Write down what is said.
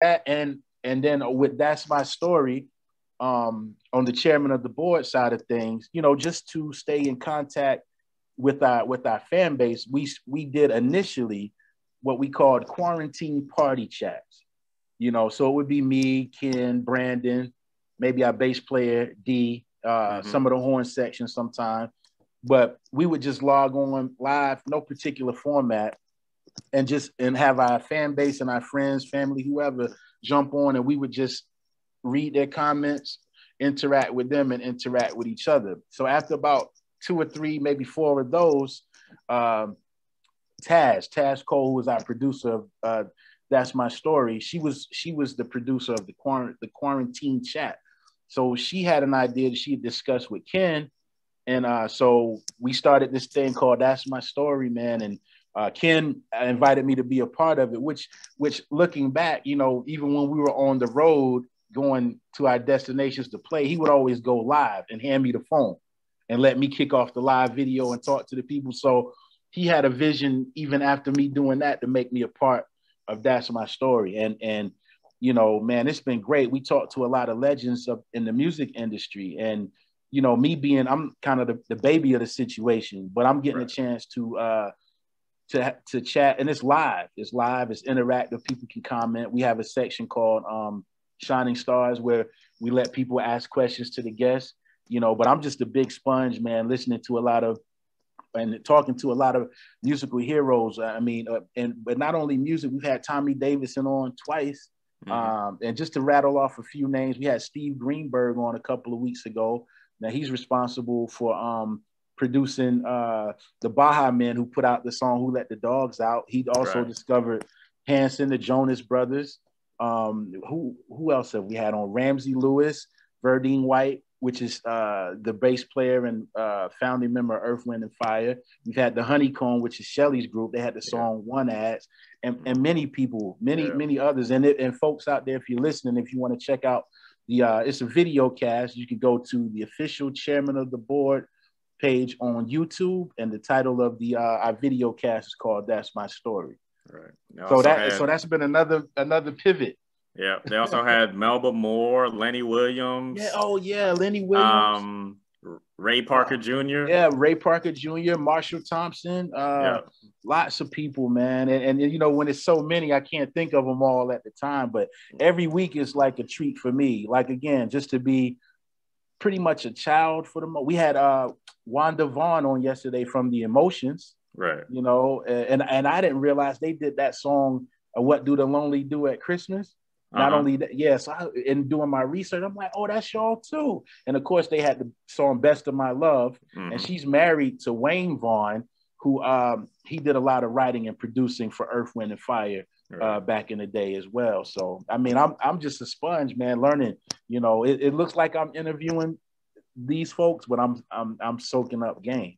and and then with that's my story um, on the Chairmen of the Board side of things, you know, just to stay in contact with our with our fan base, we we did initially what we called quarantine party chats. You know, so it would be me, Ken, Brandon, maybe our bass player D, uh, mm-hmm. some of the horn section sometime. But we would just log on live, no particular format, and just and have our fan base and our friends, family, whoever jump on, and we would just read their comments, interact with them, and interact with each other. So after about two or three, maybe four of those, um, Taz, Taz Cole, who was our producer of uh, That's My Story, she was she was the producer of the quarant- the quarantine chat. So she had an idea that she discussed with Ken. And uh, so we started this thing called That's My Story, man. And uh, Ken invited me to be a part of it, which, which looking back, you know, even when we were on the road going to our destinations to play, he would always go live and hand me the phone and let me kick off the live video and talk to the people. So he had a vision even after me doing that to make me a part of that's my story. And and you know, man, it's been great. We talked to a lot of legends of in the music industry, and you know, me being I'm kind of the, the baby of the situation, but I'm getting right. a chance to uh to to chat, and it's live. It's live. It's interactive. People can comment. We have a section called um, Shining Stars where we let people ask questions to the guests. You know, but I'm just a big sponge, man. Listening to a lot of and talking to a lot of musical heroes. I mean, uh, and but not only music, we've had Tommy Davidson on twice. Mm-hmm. Um, and just to rattle off a few names, we had Steve Greenberg on a couple of weeks ago. Now he's responsible for um, producing uh, the Baha Men who put out the song "Who Let the Dogs Out." He also right. discovered Hanson, the Jonas Brothers. Um, who who else have we had on? Ramsey Lewis, Verdine White, which is uh, the bass player and uh, founding member of Earth, Wind, and Fire. We've had the Honey Cone, which is Shelly's group. They had the song yeah. Want Ads, and, and many people, many, yeah. many others. And, it, and folks out there, if you're listening, if you want to check out the, uh, it's a video cast, you can go to the official Chairmen of the Board page on YouTube. And the title of the uh, our video cast is called That's My Story. Right. So that had, so that's been another another pivot yeah, they also had Melba Moore, Lenny Williams. Yeah, oh yeah, Lenny Williams. Um, Ray Parker Jr. Yeah, Ray Parker Jr., Marshall Thompson. Uh, yeah. Lots of people, man. And, and, you know, when it's so many, I can't think of them all at the time, but every week is like a treat for me. Like, again, just to be pretty much a child for the most. We had uh, Wanda Vaughn on yesterday from The Emotions. Right. You know, and, and I didn't realize they did that song, What Do the Lonely Do at Christmas? Not uh-huh. only that, yes, yeah, so in doing my research, I'm like, oh, that's y'all too. And of course, they had the song "Best of My Love," mm-hmm. and she's married to Wayne Vaughn, who um, he did a lot of writing and producing for Earth, Wind, and Fire. Uh, back in the day as well. So, I mean, I'm I'm just a sponge, man, learning. You know, it, it looks like I'm interviewing these folks, but I'm I'm I'm soaking up game.